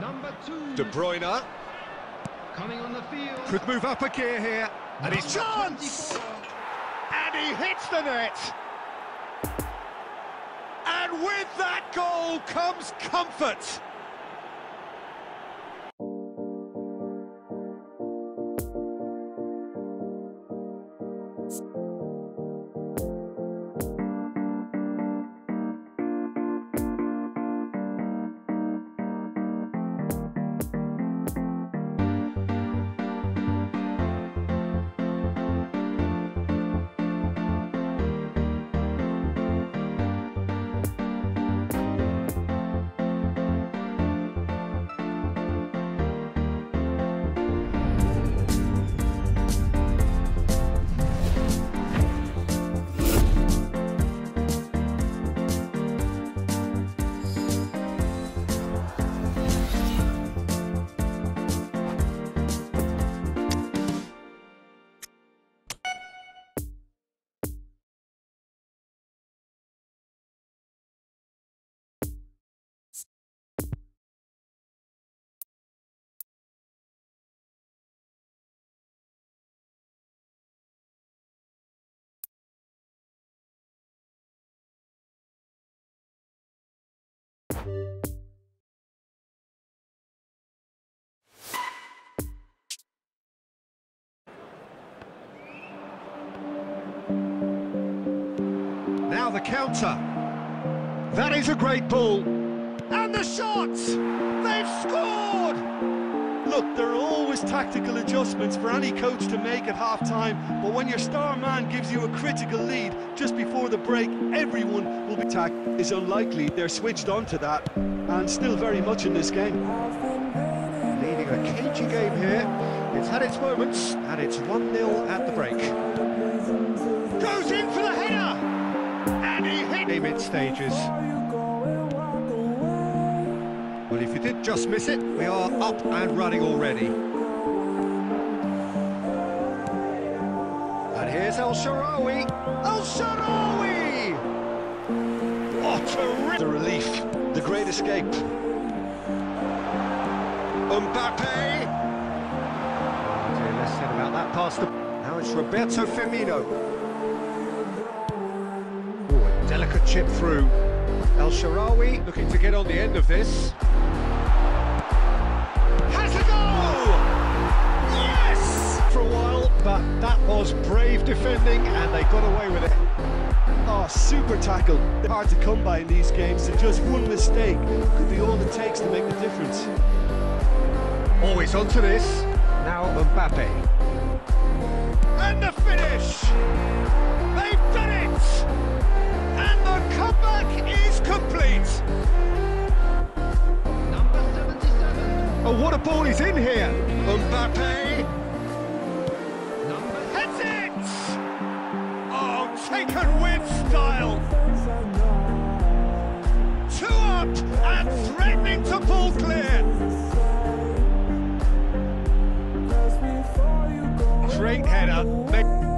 Number two. De Bruyne Coming on the field. could move up a gear here. And his chance! 24. And he hits the net. And with that goal comes comfort. Now the counter. That is a great ball. And the shots! They've scored! Look, they're always tactical adjustments for any coach to make at half-time, but when your star man gives you a critical lead just before the break, everyone will be attacked. It's unlikely they're switched on to that, and still very much in this game. Leading a cagey game here. It's had its moments, and it's 1-0 at the break. Goes in for the header! And he hit in stages. Well, if you did just miss it, we are up and running already. El Shaarawy. El Shaarawy! What a ri- The relief, the great escape. Mbappe! Okay, less said about that pass. To... Now it's Roberto Firmino. Ooh, a delicate chip through. El Shaarawy looking to get on the end of this. Was brave defending and they got away with it. Oh, super tackle. Hard to come by in these games, and just one mistake could be all it takes to make the difference. Always onto this. Now Mbappe. And the finish! They've done it! And the comeback is complete! Number 77. Oh, what a ball he's in here! Mbappe Taken with style! Two up and threatening to pull clear! Great header.